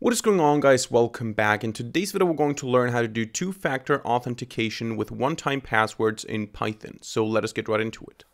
What is going on guys, welcome back. In today's video we're going to learn how to do two-factor authentication with one-time passwords in Python. So let us get right into it.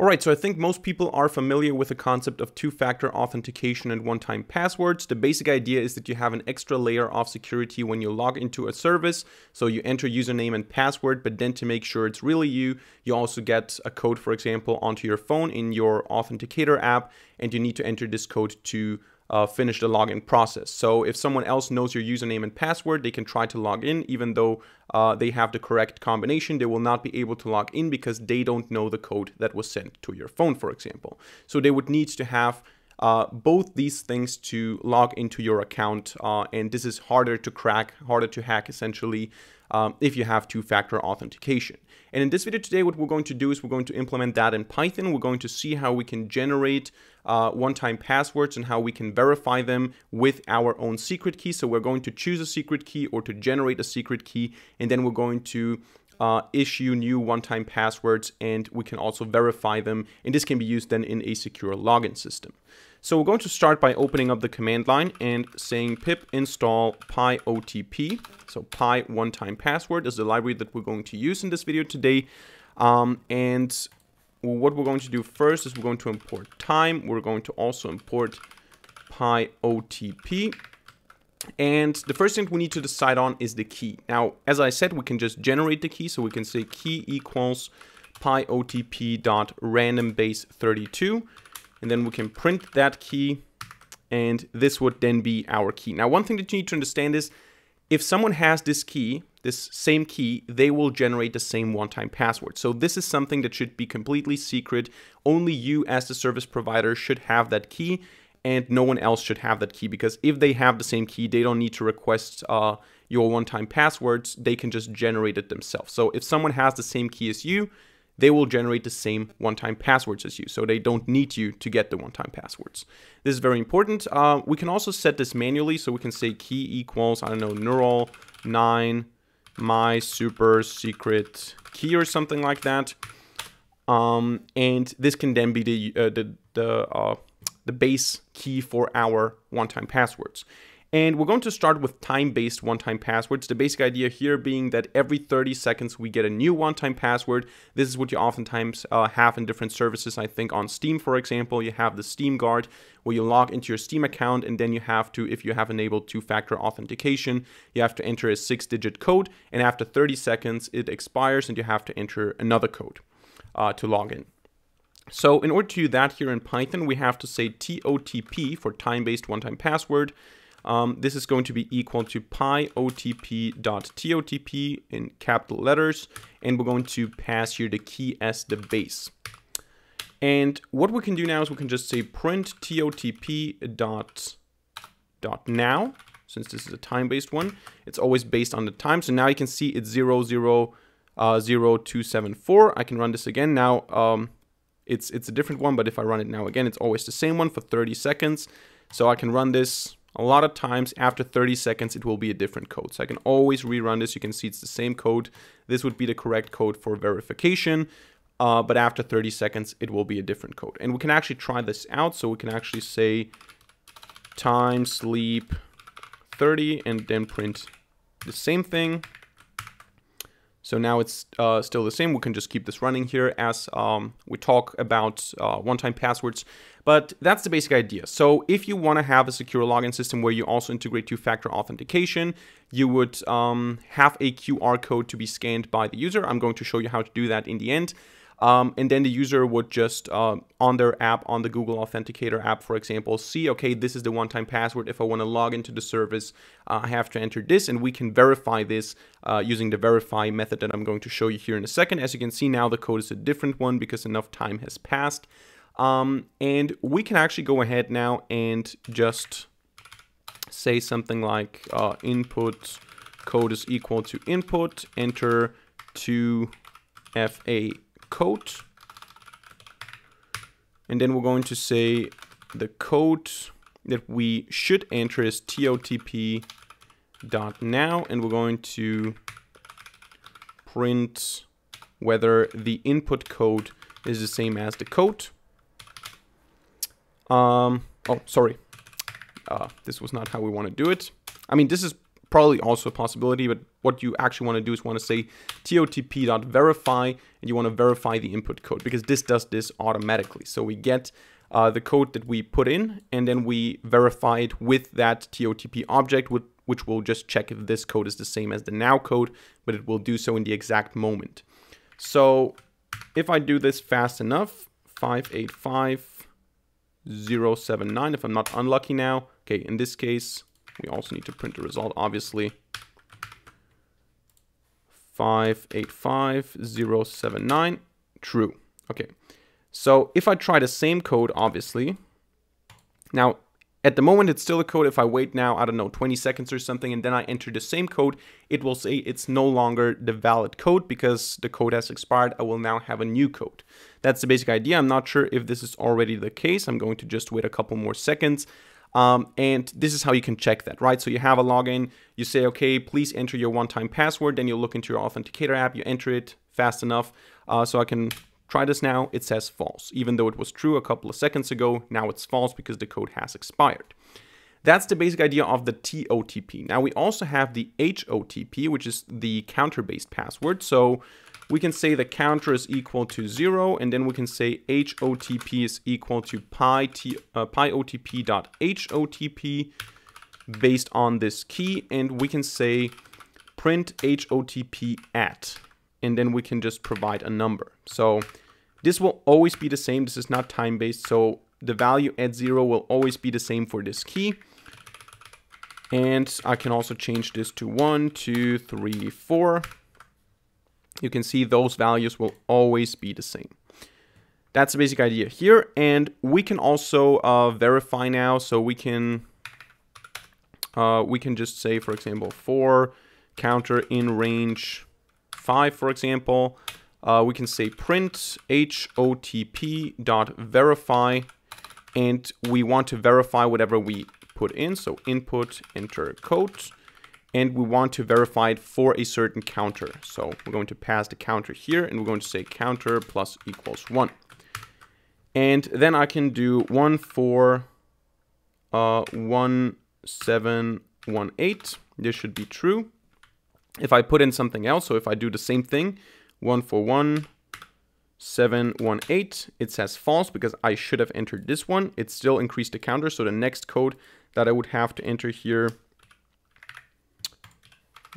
Alright, so I think most people are familiar with the concept of two-factor authentication and one-time passwords. The basic idea is that you have an extra layer of security when you log into a service. So you enter username and password, but then to make sure it's really you, you also get a code, for example, onto your phone in your authenticator app, and you need to enter this code to uh, finish the login process. So if someone else knows your username and password, they can try to log in, even though uh, they have the correct combination, they will not be able to log in because they don't know the code that was sent to your phone, for example. So they would need to have uh, both these things to log into your account, uh, and this is harder to crack, harder to hack essentially um, if you have two-factor authentication. And in this video today, what we're going to do is we're going to implement that in Python. We're going to see how we can generate uh, one-time passwords and how we can verify them with our own secret key. So we're going to choose a secret key or to generate a secret key, and then we're going to uh, issue new one-time passwords and we can also verify them and this can be used then in a secure login system. So we're going to start by opening up the command line and saying pip install pyotp. So py one-time password is the library that we're going to use in this video today. Um, and what we're going to do first is we're going to import time. We're going to also import pyotp. And the first thing we need to decide on is the key. Now, as I said, we can just generate the key. So we can say key equals pyotp.randombase32 and then we can print that key and this would then be our key. Now one thing that you need to understand is if someone has this key, this same key, they will generate the same one-time password. So this is something that should be completely secret. Only you as the service provider should have that key and no one else should have that key because if they have the same key, they don't need to request uh, your one-time passwords. They can just generate it themselves. So if someone has the same key as you, they will generate the same one-time passwords as you. So they don't need you to get the one-time passwords. This is very important. Uh, we can also set this manually. So we can say key equals, I don't know, neural 9 my super secret key or something like that. Um, and this can then be the, uh, the, the, uh, the base key for our one-time passwords. And we're going to start with time-based one-time passwords. The basic idea here being that every 30 seconds we get a new one-time password. This is what you oftentimes uh, have in different services. I think on Steam, for example, you have the Steam Guard where you log into your Steam account and then you have to, if you have enabled two-factor authentication, you have to enter a six-digit code and after 30 seconds it expires and you have to enter another code uh, to log in. So in order to do that here in Python, we have to say TOTP for time-based one-time password. Um, this is going to be equal to pyotp.totp in capital letters, and we're going to pass here the key as the base. And what we can do now is we can just say print totp dot, dot now, since this is a time-based one. It's always based on the time. So now you can see it's 0, 0, uh, 0, 274. I can run this again. Now um, it's, it's a different one, but if I run it now again, it's always the same one for 30 seconds. So I can run this a lot of times after 30 seconds it will be a different code. So I can always rerun this. You can see it's the same code. This would be the correct code for verification. Uh, but after 30 seconds it will be a different code. And we can actually try this out. So we can actually say time sleep 30 and then print the same thing. So now it's uh, still the same. We can just keep this running here as um, we talk about uh, one-time passwords. But that's the basic idea. So if you want to have a secure login system where you also integrate two-factor authentication, you would um, have a QR code to be scanned by the user. I'm going to show you how to do that in the end. Um, and then the user would just uh, on their app, on the Google Authenticator app, for example, see, okay, this is the one-time password. If I want to log into the service, uh, I have to enter this, and we can verify this uh, using the verify method that I'm going to show you here in a second. As you can see now, the code is a different one because enough time has passed. Um, and we can actually go ahead now and just say something like uh, input code is equal to input, enter to FA code. And then we're going to say the code that we should enter is totp dot now, and we're going to print whether the input code is the same as the code. Um, oh, sorry. Uh, this was not how we want to do it. I mean, this is probably also a possibility, but what you actually want to do is want to say totp.verify, and you want to verify the input code because this does this automatically. So we get uh, the code that we put in, and then we verify it with that TOTP object, which will just check if this code is the same as the now code, but it will do so in the exact moment. So if I do this fast enough, 585079, if I'm not unlucky now, okay, in this case, we also need to print the result, obviously. 585079, true. Okay, so if I try the same code, obviously, now at the moment it's still a code. If I wait now, I don't know, 20 seconds or something, and then I enter the same code, it will say it's no longer the valid code because the code has expired. I will now have a new code. That's the basic idea. I'm not sure if this is already the case. I'm going to just wait a couple more seconds. Um, and this is how you can check that, right? So you have a login, you say, okay, please enter your one-time password. Then you look into your authenticator app, you enter it fast enough. Uh, so I can try this now. It says false, even though it was true a couple of seconds ago. Now it's false because the code has expired. That's the basic idea of the TOTP. Now we also have the HOTP, which is the counter-based password. So we can say the counter is equal to zero, and then we can say HOTP is equal to pi, t, uh, based on this key, and we can say print HOTP at, and then we can just provide a number. So this will always be the same. This is not time-based, so the value at zero will always be the same for this key. And I can also change this to one, two, three, four you can see those values will always be the same. That's the basic idea here. And we can also uh, verify now. So we can uh, we can just say, for example, for counter in range 5, for example, uh, we can say print hotp dot verify, and we want to verify whatever we put in. So input, enter code, and we want to verify it for a certain counter. So we're going to pass the counter here and we're going to say counter plus equals one. And then I can do one for uh, one seven one eight. This should be true. If I put in something else, so if I do the same thing, one for one seven one eight, it says false because I should have entered this one. It still increased the counter. So the next code that I would have to enter here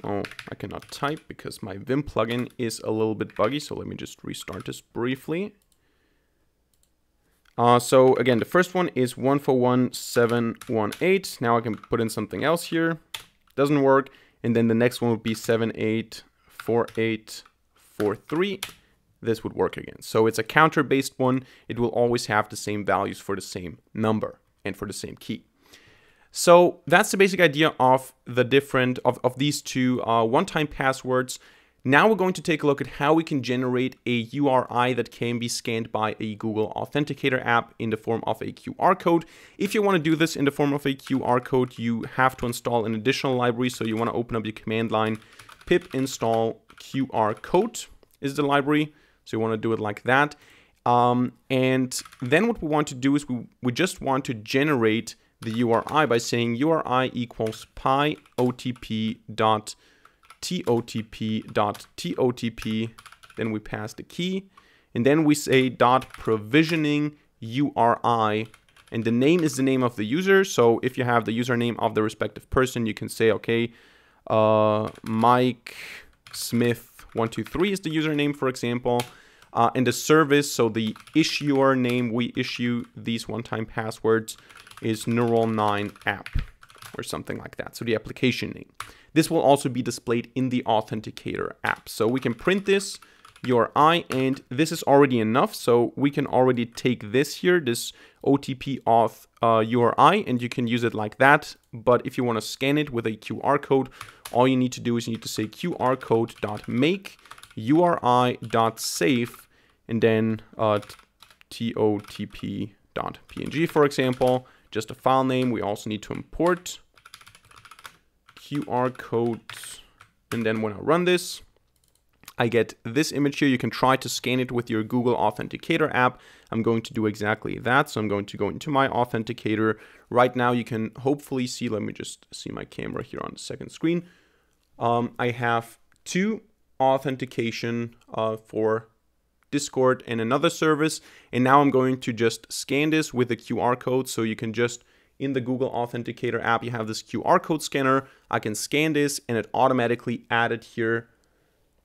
Oh, I cannot type because my Vim plugin is a little bit buggy. So let me just restart this briefly. Uh, so again, the first one is 141718. Now I can put in something else here. Doesn't work. And then the next one would be 784843. This would work again. So it's a counter-based one. It will always have the same values for the same number and for the same key. So that's the basic idea of the different of, of these two uh, one-time passwords. Now we're going to take a look at how we can generate a URI that can be scanned by a Google Authenticator app in the form of a QR code. If you want to do this in the form of a QR code, you have to install an additional library. So you want to open up your command line, pip install QR code is the library. So you want to do it like that. Um, and then what we want to do is we, we just want to generate the URI by saying URI equals pi OTP dot TOTP dot TOTP. Then we pass the key. And then we say dot provisioning URI. And the name is the name of the user. So if you have the username of the respective person, you can say, okay, uh, Mike Smith 123 is the username, for example. Uh, and the service, so the issuer name, we issue these one-time passwords is NeuralNine app or something like that. So the application name. This will also be displayed in the Authenticator app. So we can print this URI and this is already enough. So we can already take this here, this OTP auth uh, URI and you can use it like that. But if you want to scan it with a QR code, all you need to do is you need to say QR code dot make URI dot save and then uh, TOTP dot PNG, for example just a file name. We also need to import QR code. And then when I run this, I get this image here. You can try to scan it with your Google Authenticator app. I'm going to do exactly that. So I'm going to go into my Authenticator. Right now you can hopefully see, let me just see my camera here on the second screen. Um, I have two authentication uh, for Discord and another service. And now I'm going to just scan this with a QR code. So you can just, in the Google Authenticator app, you have this QR code scanner. I can scan this and it automatically added here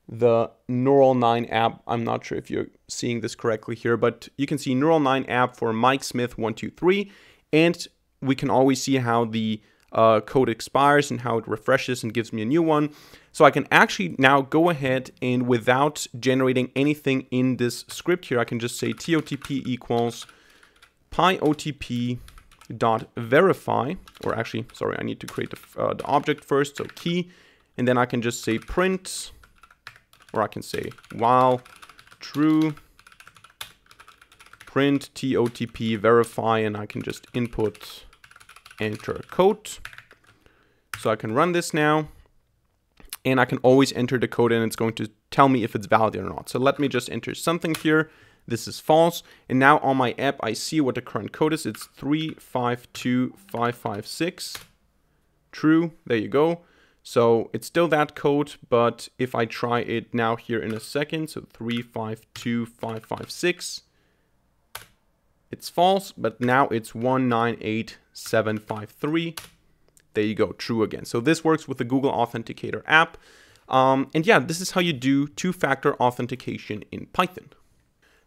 the NeuralNine app. I'm not sure if you're seeing this correctly here, but you can see NeuralNine app for Mike Smith 123. And we can always see how the uh, code expires and how it refreshes and gives me a new one. So I can actually now go ahead and without generating anything in this script here, I can just say TOTP equals pyotp dot verify, or actually, sorry, I need to create the, uh, the object first, so key, and then I can just say print, or I can say while true, print TOTP verify, and I can just input enter code. So I can run this now and I can always enter the code and it's going to tell me if it's valid or not. So let me just enter something here. This is false. And now on my app, I see what the current code is. It's 352556. True, there you go. So it's still that code, but if I try it now here in a second, so 352556, it's false, but now it's 198753. There you go, true again. So this works with the Google Authenticator app. Um, and yeah, this is how you do two-factor authentication in Python.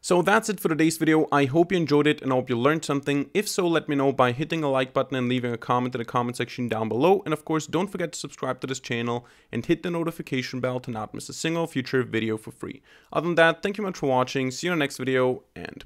So that's it for today's video. I hope you enjoyed it and I hope you learned something. If so, let me know by hitting a like button and leaving a comment in the comment section down below. And of course, don't forget to subscribe to this channel and hit the notification bell to not miss a single future video for free. Other than that, thank you much for watching. See you in the next video and